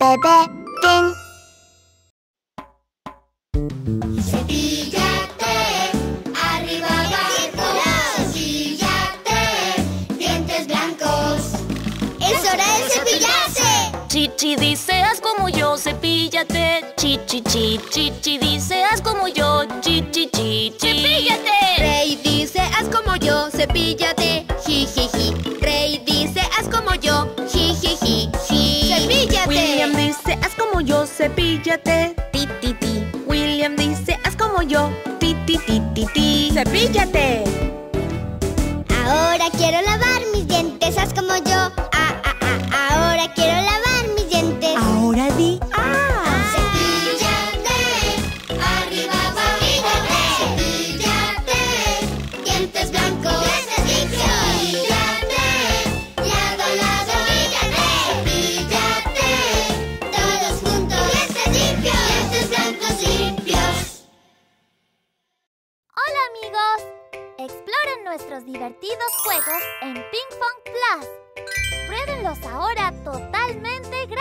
Bebé Pin. Cepíllate, arriba abajo. Cepíllate, dientes blancos. Es hora de cepillarse. Chichi dice haz como yo, cepíllate. Chichi, chi, chichi dice haz como yo. Chichi, chi, cepíllate. Rey dice haz como yo, cepíllate. Ji, como yo, cepíllate. Ti, ti, ti. William dice haz como yo. Ti, ti, ti, ti, ti. Cepíllate. Ahora quiero lavar exploren nuestros divertidos juegos en Ping Pong Plus. Pruébenlos ahora totalmente gratis.